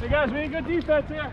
Hey guys, we need good defense here.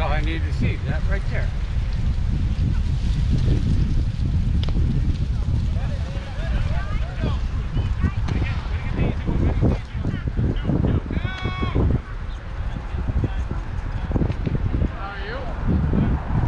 all I needed to see, that right there. How you?